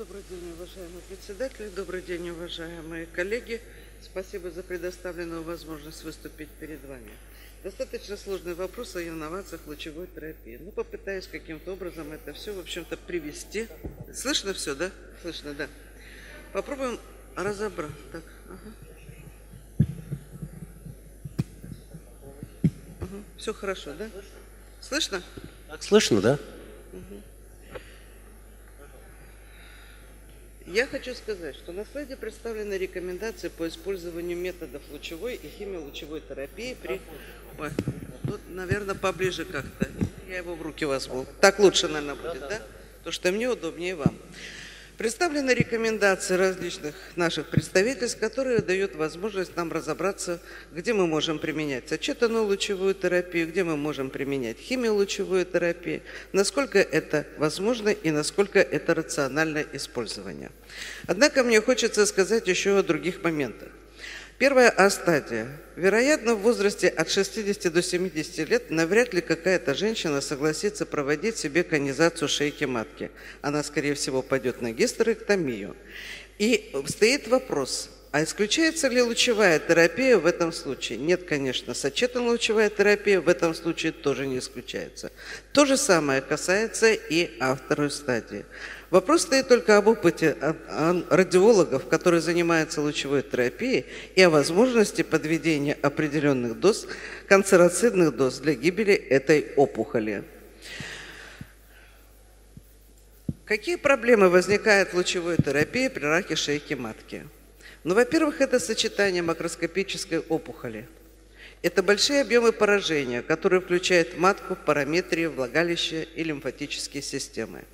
Добрый день, уважаемый председатель. Добрый день, уважаемые коллеги. Спасибо за предоставленную возможность выступить перед вами. Достаточно сложный вопрос о инновациях лучевой терапии. Ну, попытаюсь каким-то образом это все, в общем-то, привести. Слышно все, да? Слышно, да. Попробуем разобрать. Так, ага. Угу. Все хорошо, да? Слышно? Так слышно, да? Я хочу сказать, что на слайде представлены рекомендации по использованию методов лучевой и химиолучевой терапии при... Ой, тут, наверное, поближе как-то. Я его в руки возьму. Так лучше, наверное, будет, да? Потому что мне удобнее вам. Представлены рекомендации различных наших представительств, которые дают возможность нам разобраться, где мы можем применять сочетанную лучевую терапию, где мы можем применять химиолучевую терапию, насколько это возможно и насколько это рациональное использование. Однако мне хочется сказать еще о других моментах. Первая А-стадия. Вероятно, в возрасте от 60 до 70 лет навряд ли какая-то женщина согласится проводить себе конизацию шейки матки. Она, скорее всего, пойдет на гистерэктомию. И стоит вопрос, а исключается ли лучевая терапия в этом случае? Нет, конечно, сочетанная лучевая терапия в этом случае тоже не исключается. То же самое касается и второй стадии. Вопрос стоит только об опыте радиологов, которые занимаются лучевой терапией, и о возможности подведения определенных доз, канцероцидных доз для гибели этой опухоли. Какие проблемы возникают в лучевой терапии при раке шейки матки? Ну, во-первых, это сочетание макроскопической опухоли. Это большие объемы поражения, которые включают матку, параметрии, влагалище и лимфатические системы.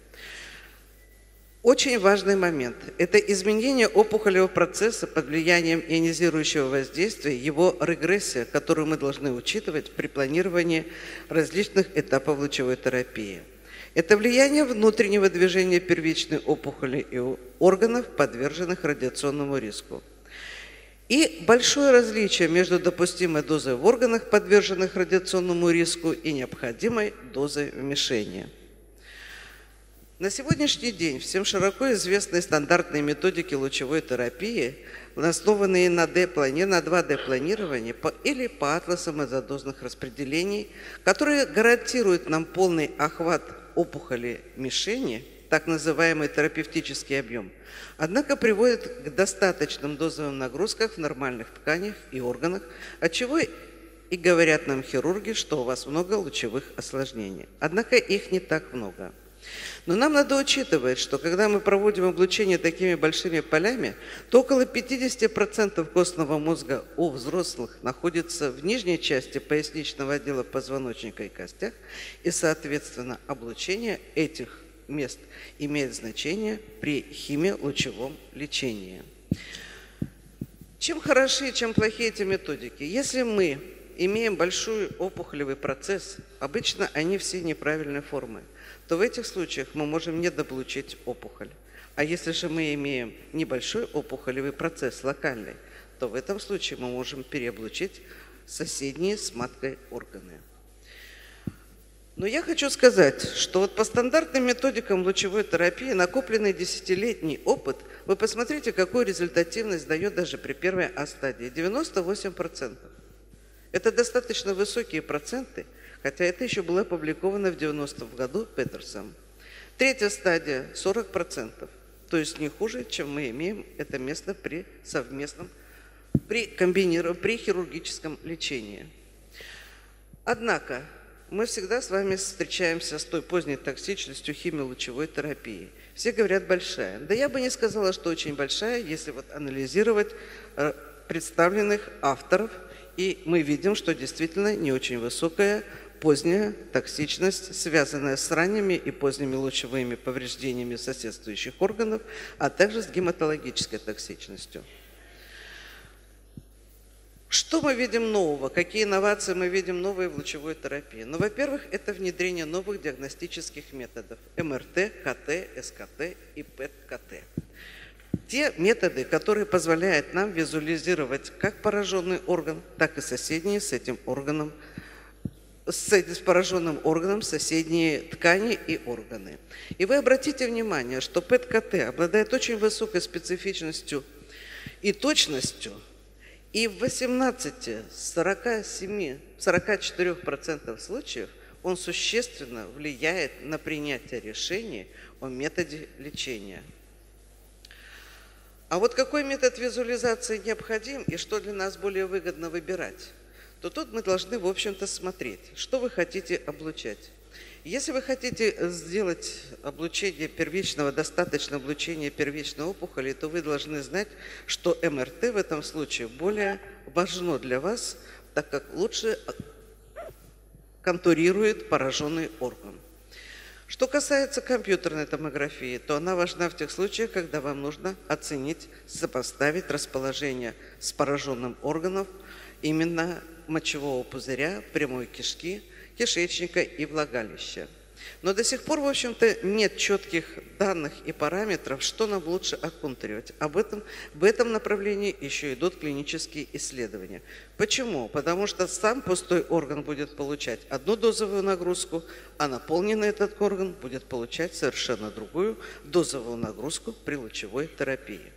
Очень важный момент – это изменение опухолевого процесса под влиянием ионизирующего воздействия, его регрессия, которую мы должны учитывать при планировании различных этапов лучевой терапии. Это влияние внутреннего движения первичной опухоли и органов, подверженных радиационному риску. И большое различие между допустимой дозой в органах, подверженных радиационному риску, и необходимой дозой вмешения – на сегодняшний день всем широко известны стандартные методики лучевой терапии, основанные на D-плане, на 2D-планировании или по атласам изодозных распределений, которые гарантируют нам полный охват опухоли мишени, так называемый терапевтический объем, однако приводят к достаточным дозовым нагрузкам в нормальных тканях и органах, от чего и говорят нам хирурги, что у вас много лучевых осложнений. Однако их не так много – но нам надо учитывать, что когда мы проводим облучение такими большими полями, то около 50% костного мозга у взрослых находится в нижней части поясничного отдела позвоночника и костях, и, соответственно, облучение этих мест имеет значение при химиолучевом лечении. Чем хороши, чем плохие эти методики? Если мы имеем большой опухолевый процесс, обычно они все неправильной формы – то в этих случаях мы можем недополучить опухоль. А если же мы имеем небольшой опухолевый процесс локальный, то в этом случае мы можем переоблучить соседние с маткой органы. Но я хочу сказать, что вот по стандартным методикам лучевой терапии накопленный десятилетний опыт, вы посмотрите, какую результативность дает даже при первой А-стадии. 98%. Это достаточно высокие проценты, хотя это еще было опубликовано в 90-м году Петерсом. Третья стадия – 40%, то есть не хуже, чем мы имеем это место при совместном, при, комбиниров... при хирургическом лечении. Однако мы всегда с вами встречаемся с той поздней токсичностью химиолучевой терапии. Все говорят большая. Да я бы не сказала, что очень большая, если вот анализировать э, представленных авторов, и мы видим, что действительно не очень высокая поздняя токсичность, связанная с ранними и поздними лучевыми повреждениями соседствующих органов, а также с гематологической токсичностью. Что мы видим нового? Какие инновации мы видим новые в лучевой терапии? Ну, во-первых, это внедрение новых диагностических методов МРТ, КТ, СКТ и ПЭТ-КТ. Те методы, которые позволяют нам визуализировать как пораженный орган, так и соседние с этим органом с, с пораженным органом соседние ткани и органы. И вы обратите внимание, что ПЭТ-КТ обладает очень высокой специфичностью и точностью, и в 18-47-44% случаев он существенно влияет на принятие решений о методе лечения. А вот какой метод визуализации необходим и что для нас более выгодно выбирать, то тут мы должны, в общем-то, смотреть, что вы хотите облучать. Если вы хотите сделать облучение первичного, достаточно облучения первичной опухоли, то вы должны знать, что МРТ в этом случае более важно для вас, так как лучше контурирует пораженный орган. Что касается компьютерной томографии, то она важна в тех случаях, когда вам нужно оценить, сопоставить расположение с пораженным органом именно мочевого пузыря, прямой кишки, кишечника и влагалища. Но до сих пор, в общем-то, нет четких данных и параметров, что нам лучше оккунтуривать. Об этом, в этом направлении еще идут клинические исследования. Почему? Потому что сам пустой орган будет получать одну дозовую нагрузку, а наполненный этот орган будет получать совершенно другую дозовую нагрузку при лучевой терапии.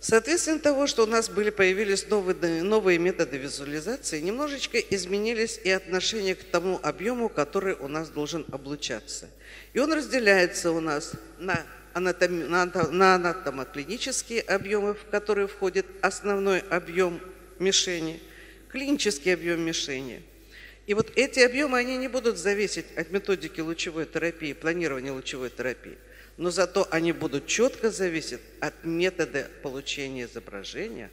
Соответственно того, что у нас были, появились новые, новые методы визуализации, немножечко изменились и отношения к тому объему, который у нас должен облучаться. И он разделяется у нас на, анатоми, на, на анатомоклинические объемы, в которые входит основной объем мишени, клинический объем мишени. И вот эти объемы, они не будут зависеть от методики лучевой терапии, планирования лучевой терапии но зато они будут четко зависеть от метода получения изображения,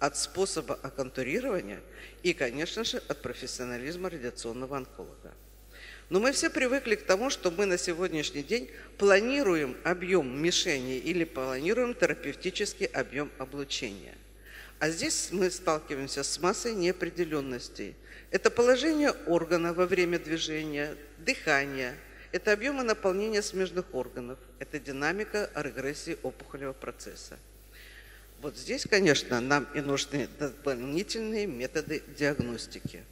от способа оконтурирования и, конечно же, от профессионализма радиационного онколога. Но мы все привыкли к тому, что мы на сегодняшний день планируем объем мишени или планируем терапевтический объем облучения. А здесь мы сталкиваемся с массой неопределенностей. Это положение органа во время движения, дыхание – это объемы наполнения смежных органов, это динамика регрессии опухолевого процесса. Вот здесь, конечно, нам и нужны дополнительные методы диагностики.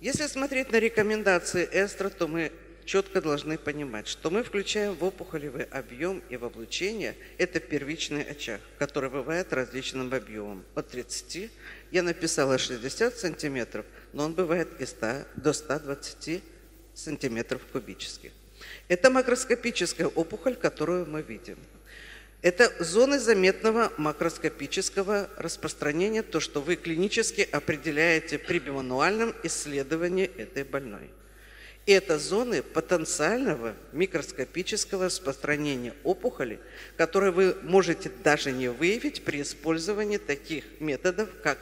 Если смотреть на рекомендации Эстра, то мы четко должны понимать, что мы включаем в опухолевый объем и в облучение – это первичный очаг, который бывает различным объемом. От 30, я написала 60 сантиметров, но он бывает и 100, до 120 сантиметров кубических. Это макроскопическая опухоль, которую мы видим. Это зоны заметного макроскопического распространения, то, что вы клинически определяете при бимануальном исследовании этой больной. И это зоны потенциального микроскопического распространения опухоли, которые вы можете даже не выявить при использовании таких методов, как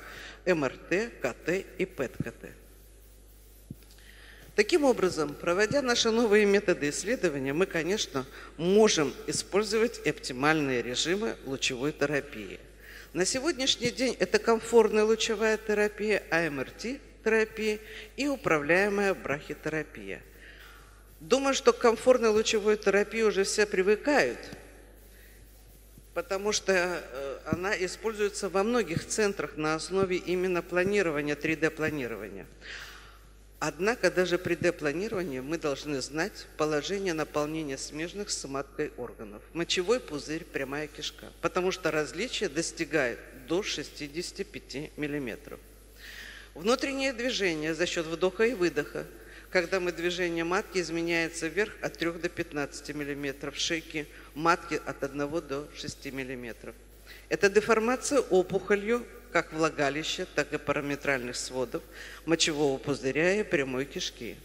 МРТ, КТ и ПЭТ-КТ. Таким образом, проводя наши новые методы исследования, мы, конечно, можем использовать оптимальные режимы лучевой терапии. На сегодняшний день это комфортная лучевая терапия, АМРТ-терапия и управляемая брахитерапия. Думаю, что к комфортной лучевой терапии уже все привыкают, потому что э, она используется во многих центрах на основе именно планирования, 3D-планирования. Однако даже при депланировании мы должны знать положение наполнения смежных с маткой органов. Мочевой пузырь, прямая кишка, потому что различие достигает до 65 мм. Внутреннее движение за счет вдоха и выдоха, когда мы движение матки изменяется вверх от 3 до 15 мм, шейки матки от 1 до 6 мм. Это деформация опухолью как влагалища, так и параметральных сводов, мочевого пузыря и прямой кишки.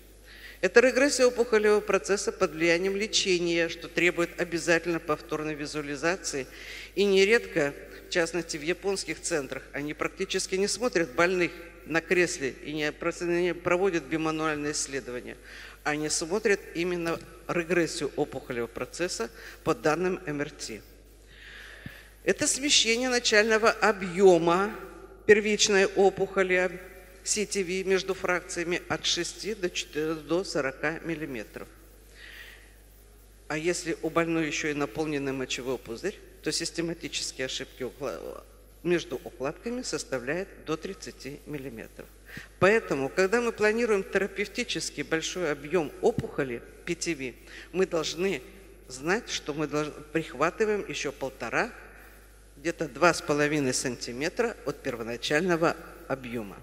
Это регрессия опухолевого процесса под влиянием лечения, что требует обязательно повторной визуализации. И нередко, в частности в японских центрах, они практически не смотрят больных на кресле и не проводят бимануальные исследования. Они смотрят именно регрессию опухолевого процесса по данным МРТ. Это смещение начального объема первичной опухоли CTV между фракциями от 6 до, 4, до 40 миллиметров. А если у больной еще и наполненный мочевой пузырь, то систематические ошибки между укладками составляют до 30 миллиметров. Поэтому, когда мы планируем терапевтический большой объем опухоли PTV, мы должны знать, что мы прихватываем еще полтора, где-то два с половиной сантиметра от первоначального объема.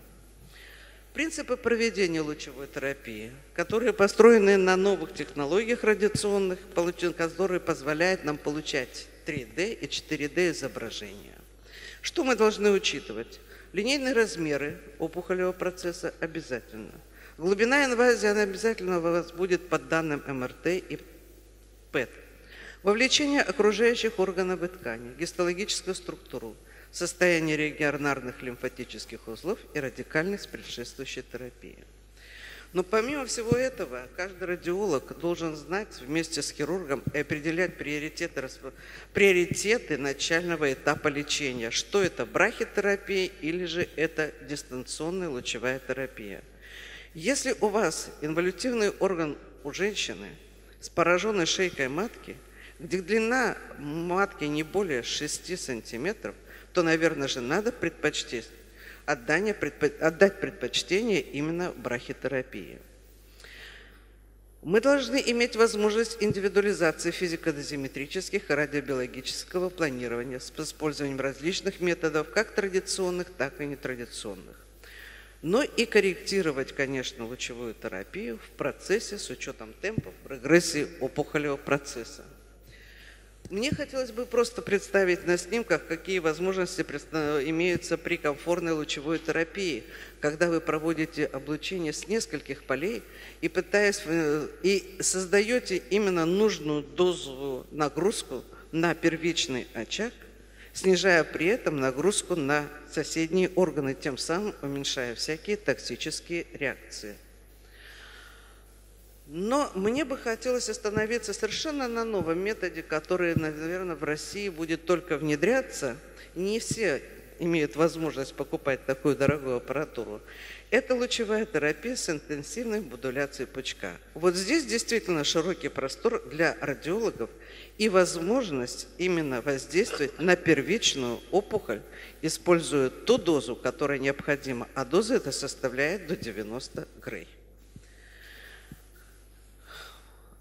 Принципы проведения лучевой терапии, которые построены на новых технологиях радиационных, которые позволяют нам получать 3D и 4D изображения. Что мы должны учитывать? Линейные размеры опухолевого процесса обязательно. Глубина инвазии она обязательно у вас будет под данным МРТ и ПЭТ. Вовлечение окружающих органов и тканей, гистологическую структуру, состояние регионарных лимфатических узлов и радикальность предшествующей терапии. Но помимо всего этого, каждый радиолог должен знать вместе с хирургом и определять приоритеты, приоритеты начального этапа лечения. Что это, брахитерапия или же это дистанционная лучевая терапия. Если у вас инволютивный орган у женщины с пораженной шейкой матки, где длина матки не более 6 сантиметров, то, наверное же, надо предпочесть отдание, отдать предпочтение именно брахитерапии. Мы должны иметь возможность индивидуализации физико-дозиметрических и радиобиологического планирования с использованием различных методов, как традиционных, так и нетрадиционных. Но и корректировать, конечно, лучевую терапию в процессе с учетом темпов прогрессии опухолевого процесса. Мне хотелось бы просто представить на снимках, какие возможности имеются при комфортной лучевой терапии, когда вы проводите облучение с нескольких полей и пытаясь э, и создаете именно нужную дозу нагрузку на первичный очаг, снижая при этом нагрузку на соседние органы, тем самым уменьшая всякие токсические реакции. Но мне бы хотелось остановиться совершенно на новом методе, который, наверное, в России будет только внедряться. Не все имеют возможность покупать такую дорогую аппаратуру. Это лучевая терапия с интенсивной модуляцией пучка. Вот здесь действительно широкий простор для радиологов и возможность именно воздействовать на первичную опухоль, используя ту дозу, которая необходима, а доза это составляет до 90 грей.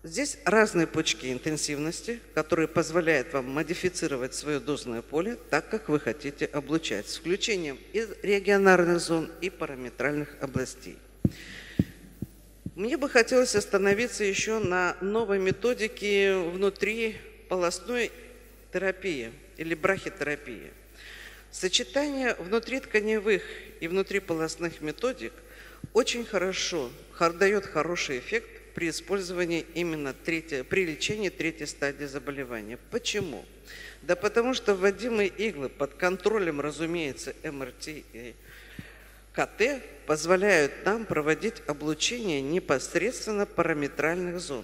Здесь разные пучки интенсивности, которые позволяют вам модифицировать свое дозное поле так, как вы хотите облучать, с включением и регионарных зон, и параметральных областей. Мне бы хотелось остановиться еще на новой методике внутри полостной терапии или брахитерапии. Сочетание внутритканевых и внутриполостных методик очень хорошо дает хороший эффект при использовании именно третьей, при лечении третьей стадии заболевания. Почему? Да потому что вводимые иглы под контролем, разумеется, МРТ и КТ позволяют нам проводить облучение непосредственно параметральных зон.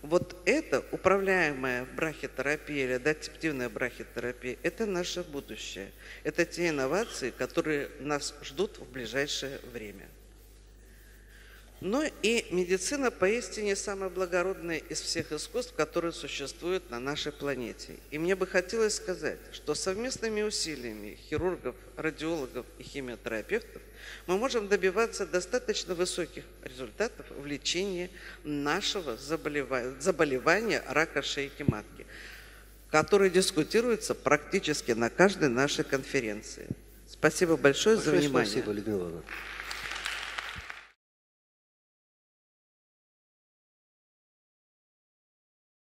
Вот это управляемая брахитерапия или адаптивная брахитерапия – это наше будущее. Это те инновации, которые нас ждут в ближайшее время. Но и медицина поистине самая благородная из всех искусств, которые существуют на нашей планете. И мне бы хотелось сказать, что совместными усилиями хирургов, радиологов и химиотерапевтов мы можем добиваться достаточно высоких результатов в лечении нашего заболевания, заболевания рака шейки матки, которое дискутируется практически на каждой нашей конференции. Спасибо большое, большое за внимание. Спасибо, Людмила Ивановна.